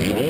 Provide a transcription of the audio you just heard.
Yeah.